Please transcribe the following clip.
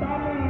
Tommy